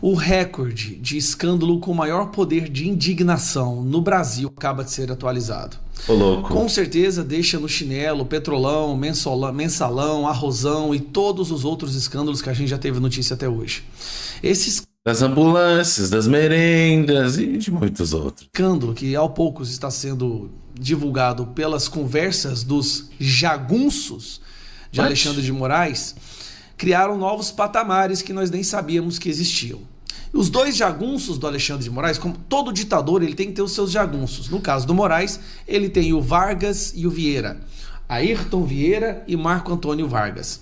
O recorde de escândalo com maior poder de indignação no Brasil acaba de ser atualizado. Ô, louco. Com certeza deixa no chinelo petrolão, mensalão, mensalão, arrozão e todos os outros escândalos que a gente já teve notícia até hoje. Esses Das ambulâncias, das merendas e de muitos outros. escândalo que ao poucos está sendo divulgado pelas conversas dos jagunços de What? Alexandre de Moraes criaram novos patamares que nós nem sabíamos que existiam. Os dois jagunços do Alexandre de Moraes, como todo ditador, ele tem que ter os seus jagunços. No caso do Moraes, ele tem o Vargas e o Vieira. Ayrton Vieira e Marco Antônio Vargas.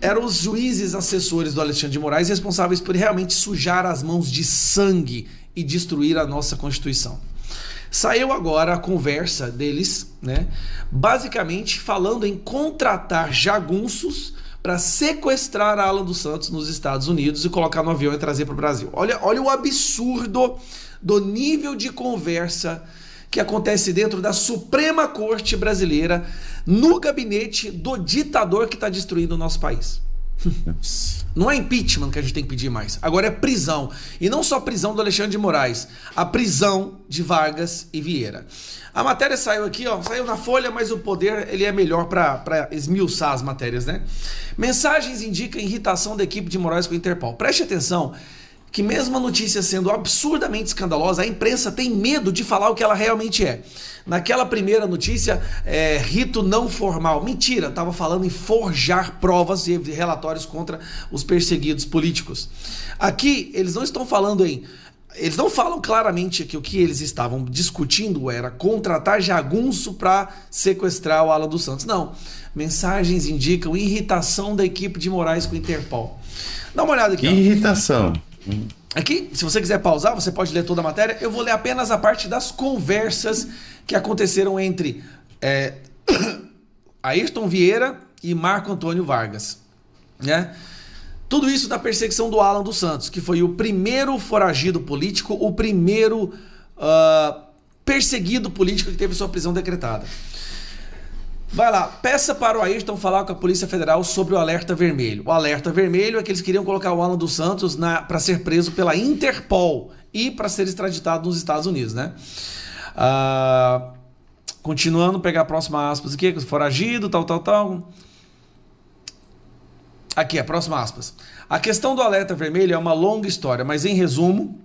Eram os juízes assessores do Alexandre de Moraes responsáveis por realmente sujar as mãos de sangue e destruir a nossa Constituição. Saiu agora a conversa deles, né? Basicamente falando em contratar jagunços para sequestrar a Alan dos Santos nos Estados Unidos e colocar no avião e trazer para o Brasil. Olha, olha o absurdo do nível de conversa que acontece dentro da Suprema Corte Brasileira, no gabinete do ditador que está destruindo o nosso país. Não é impeachment que a gente tem que pedir mais. Agora é prisão. E não só prisão do Alexandre de Moraes, a prisão de Vargas e Vieira. A matéria saiu aqui, ó, saiu na folha, mas o poder ele é melhor para esmiuçar as matérias, né? Mensagens indicam irritação da equipe de Moraes com o Interpol. Preste atenção que mesmo a notícia sendo absurdamente escandalosa, a imprensa tem medo de falar o que ela realmente é. Naquela primeira notícia, é, rito não formal. Mentira, estava falando em forjar provas e relatórios contra os perseguidos políticos. Aqui, eles não estão falando em. Eles não falam claramente que o que eles estavam discutindo era contratar jagunço para sequestrar o Alan dos Santos. Não. Mensagens indicam irritação da equipe de Moraes com o Interpol. Dá uma olhada aqui. Que ó. Aqui, se você quiser pausar, você pode ler toda a matéria. Eu vou ler apenas a parte das conversas que aconteceram entre é, Ayrton Vieira e Marco Antônio Vargas. Né? Tudo isso da perseguição do Alan dos Santos, que foi o primeiro foragido político, o primeiro ah, perseguido político que teve sua prisão decretada. Vai lá, peça para o Ayrton falar com a Polícia Federal sobre o alerta vermelho. O alerta vermelho é que eles queriam colocar o Alan dos Santos para ser preso pela Interpol e para ser extraditado nos Estados Unidos, né? Ah, continuando, pegar a próxima aspas aqui, foragido, tal, tal, tal. Aqui, a próxima aspas. A questão do alerta vermelho é uma longa história, mas em resumo,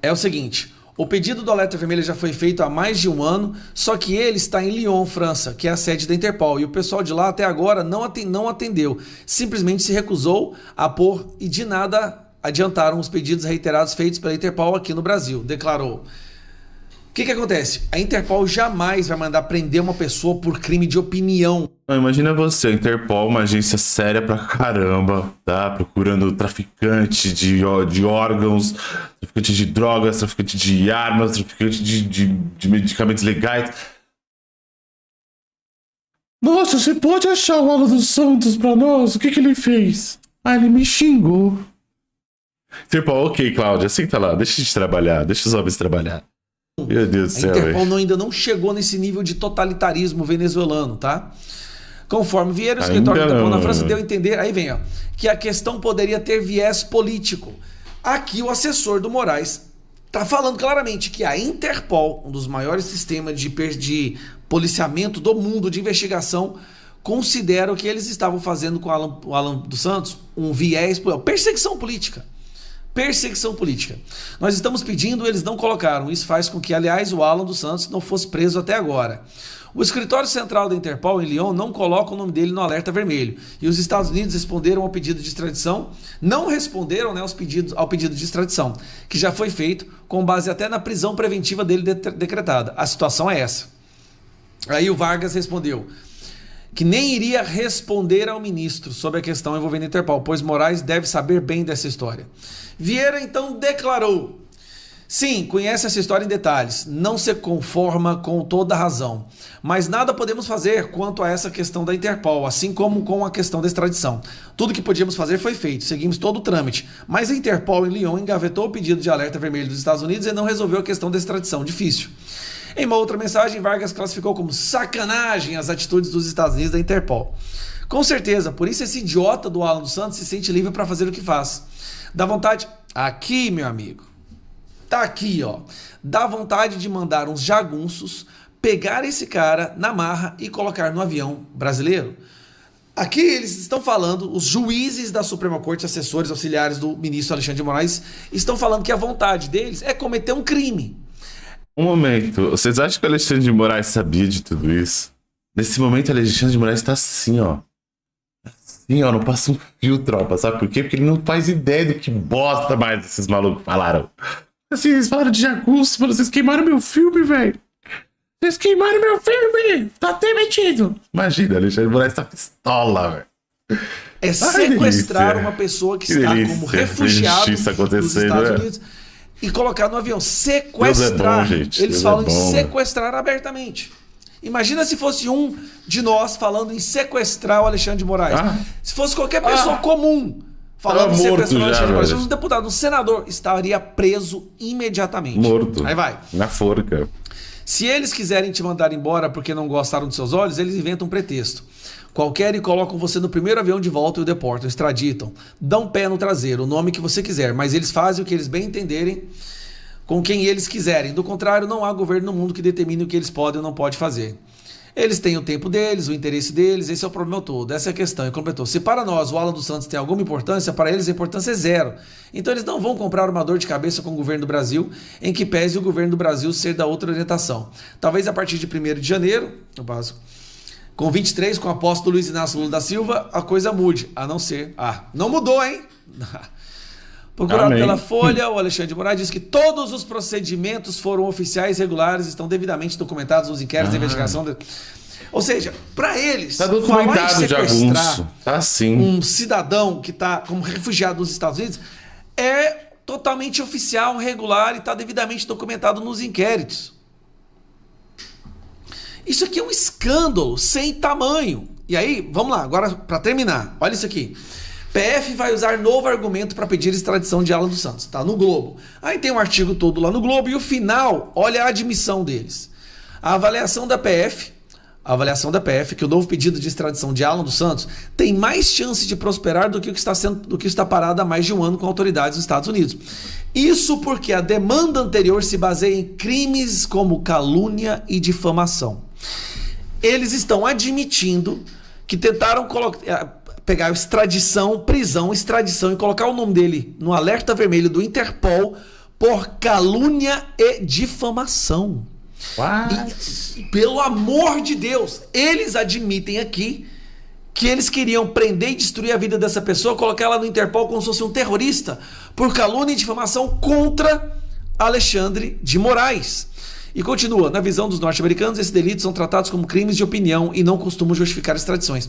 é o seguinte: o pedido do alerta vermelho já foi feito há mais de um ano, só que ele está em Lyon, França, que é a sede da Interpol, e o pessoal de lá até agora não aten- não atendeu, simplesmente se recusou a pôr e de nada adiantaram os pedidos reiterados feitos pela Interpol aqui no Brasil, declarou. O que, que acontece? A Interpol jamais vai mandar prender uma pessoa por crime de opinião. Imagina você, Interpol, uma agência séria pra caramba, tá? Procurando traficante de, de órgãos, traficante de drogas, traficante de armas, traficante de, de, de medicamentos legais. Nossa, você pode achar o Alan dos Santos pra nós? O que, que ele fez? Ah, ele me xingou. Interpol, ok, Cláudia, senta lá, deixa de trabalhar, deixa os homens trabalhar. Meu Deus do A céu, Interpol velho. não- ainda não chegou nesse nível de totalitarismo venezuelano, tá? Conforme Vieira, o escritório da Interpol na. França deu a entender, aí vem, ó, que a questão poderia ter viés político. Aqui o assessor do Moraes tá falando claramente que a Interpol, um dos maiores sistemas de, de policiamento do mundo de investigação, considera que eles estavam fazendo com o Alan, o Alan dos Santos um viés, perseguição política perseguição política. Nós estamos pedindo, eles não colocaram. Isso faz com que, aliás, o Alan dos Santos não fosse preso até agora. O escritório central da Interpol em Lyon não coloca o nome dele no alerta vermelho. E os Estados Unidos responderam ao pedido de extradição, não responderam né, aos pedidos, ao pedido de extradição, que já foi feito com base até na prisão preventiva dele de- decretada. A situação é essa. Aí o Vargas respondeu que nem iria responder ao ministro sobre a questão envolvendo a Interpol, pois Moraes deve saber bem dessa história. Vieira então declarou: Sim, conhece essa história em detalhes, não se conforma com toda a razão, mas nada podemos fazer quanto a essa questão da Interpol, assim como com a questão da extradição. Tudo que podíamos fazer foi feito, seguimos todo o trâmite, mas a Interpol em Lyon engavetou o pedido de alerta vermelho dos Estados Unidos e não resolveu a questão da extradição. Difícil. Em uma outra mensagem, Vargas classificou como sacanagem as atitudes dos Estados Unidos da Interpol. Com certeza, por isso esse idiota do Alan dos Santos se sente livre para fazer o que faz. Dá vontade, Aqui, meu amigo. Tá aqui, ó. Dá vontade de mandar uns jagunços pegar esse cara na marra e colocar no avião brasileiro. Aqui eles estão falando, os juízes da Suprema Corte, assessores auxiliares do ministro Alexandre de Moraes, estão falando que a vontade deles é cometer um crime. Um momento, vocês acham que o Alexandre de Moraes sabia de tudo isso? Nesse momento, o Alexandre de Moraes tá assim, ó. Assim, ó, não passa um fio, tropa. Sabe por quê? Porque ele não faz ideia do que bosta mais esses malucos falaram. Assim, eles falaram de jagunço, mano. Vocês queimaram meu filme, velho. Vocês queimaram meu filme! Tá até metido! Imagina, Alexandre de Moraes tá pistola, velho. É sequestrar uma pessoa que, Que está delícia. como refugiado nos Estados né? Unidos e colocar no avião. Sequestrar. É bom, gente. Eles Deus falam é bom, em né? sequestrar abertamente. Imagina se fosse um de nós falando em sequestrar o Alexandre de Moraes. Ah. Se fosse qualquer pessoa Ah. comum falando Tava em morto sequestrar o já, Alexandre um deputado, um senador, estaria preso imediatamente. Morto. Aí vai. Na forca. Se eles quiserem te mandar embora porque não gostaram dos seus olhos, eles inventam um pretexto. Qualquer e colocam você no primeiro avião de volta e o deportam, extraditam. Dão pé no traseiro, o nome que você quiser, mas eles fazem o que eles bem entenderem com quem eles quiserem. Do contrário, não há governo no mundo que determine o que eles podem ou não podem fazer. Eles têm o tempo deles, o interesse deles, esse é o problema todo, essa é a questão. E completou: se para nós o Alan dos Santos tem alguma importância, para eles a importância é zero. Então eles não vão comprar uma dor de cabeça com o governo do Brasil, em que pese o governo do Brasil ser da outra orientação. Talvez a partir de 1 de janeiro, no básico, com 23, com a posse do Luiz Inácio Lula da Silva, a coisa mude. A não ser. Ah, não mudou, hein? Procurado Amém. pela Folha, o Alexandre de Moraes diz que todos os procedimentos foram oficiais, regulares, estão devidamente documentados nos inquéritos de investigação. de- Ou seja, para eles, Tá falar em documentado de sequestrar jagunço. Tá assim. um cidadão que está como refugiado nos Estados Unidos é totalmente oficial, regular e está devidamente documentado nos inquéritos. Isso aqui é um escândalo sem tamanho. E aí, vamos lá, agora para terminar, olha isso aqui. PF vai usar novo argumento para pedir extradição de Alan dos Santos. Tá no Globo. Aí tem um artigo todo lá no Globo e o final, olha a admissão deles. A avaliação da PF, a avaliação da PF que o novo pedido de extradição de Alan dos Santos tem mais chance de prosperar do que o que está sendo, do que está parado há mais de um ano com autoridades dos Estados Unidos. Isso porque a demanda anterior se baseia em crimes como calúnia e difamação eles estão admitindo que tentaram colo- eh, pegar extradição, prisão, extradição e colocar o nome dele no alerta vermelho do Interpol por calúnia e difamação. E, pelo amor de Deus, eles admitem aqui que eles queriam prender e destruir a vida dessa pessoa, colocar ela no Interpol como se fosse um terrorista, por calúnia e difamação contra Alexandre de Moraes. E continua, na visão dos norte-americanos, esses delitos são tratados como crimes de opinião e não costumam justificar extradições.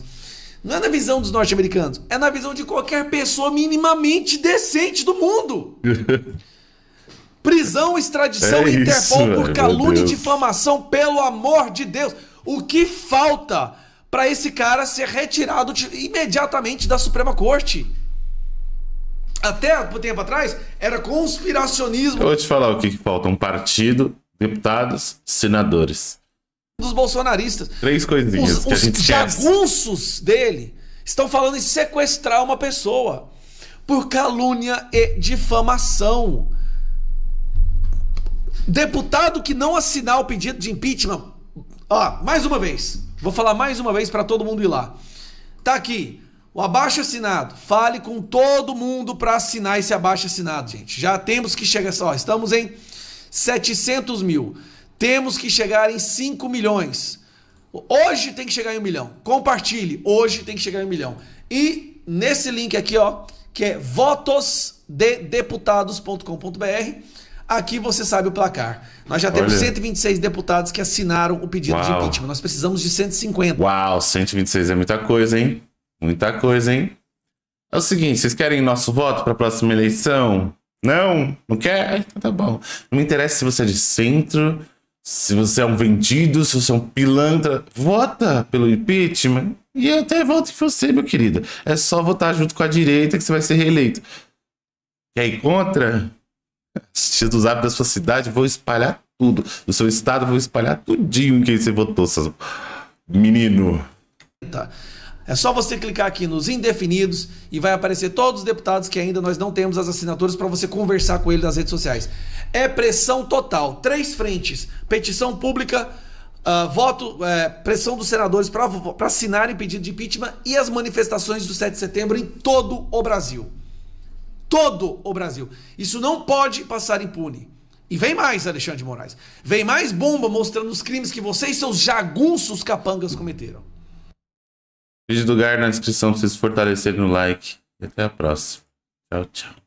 Não é na visão dos norte-americanos, é na visão de qualquer pessoa minimamente decente do mundo. Prisão, extradição É Interpol isso, por calúnia e difamação, pelo amor de Deus. O que falta para esse cara ser retirado de- imediatamente da Suprema Corte? Até um tempo atrás era conspiracionismo Eu vou te falar o que, que falta: um partido, deputados, senadores. Dos bolsonaristas. Três coisinhas Os, que a gente jagunços dele estão falando em sequestrar uma pessoa por calúnia e difamação. Deputado que não assinar o pedido de impeachment, ó, mais uma vez, vou falar mais uma vez para todo mundo ir lá. Tá aqui, o abaixo assinado. Fale com todo mundo para assinar esse abaixo assinado, gente. Já temos que chegar, ó, estamos em 700 mil. Temos que chegar em 5 milhões. Hoje tem que chegar em um milhão. Compartilhe. Hoje tem que chegar em um milhão. E nesse link aqui, ó, que é votosdedeputados.com.br, aqui você sabe o placar. Nós já temos Olha. 126 deputados que assinaram o pedido de Uau. impeachment. Nós precisamos de 150. Uau, 126 é muita coisa, hein? Muita coisa, hein? É o seguinte, vocês querem nosso voto para a próxima eleição? Não? Não quer? Então tá bom. Não me interessa se você é de centro, se você é um vendido, se você é um pilantra. Vota pelo impeachment e eu até voto em você, meu querido. É só votar junto com a direita que você vai ser reeleito. Quer ir contra? Se do zap da sua cidade, vou espalhar tudo. Do seu estado, vou espalhar tudinho em quem você votou, seu menino. É só você clicar aqui nos indefinidos e vai aparecer todos os deputados que ainda nós não temos as assinaturas para você conversar com ele nas redes sociais. É pressão total. Três frentes: petição pública, uh, voto, é, pressão dos senadores para assinarem pedido de impeachment e as manifestações do 7 de setembro em todo o Brasil. Todo o Brasil. Isso não pode passar impune. E vem mais, Alexandre de Moraes. Vem mais bomba mostrando os crimes que você e seus jagunços capangas cometeram. Vídeo do Gar na descrição pra vocês fortalecerem no like. E até a próxima. Tchau, tchau.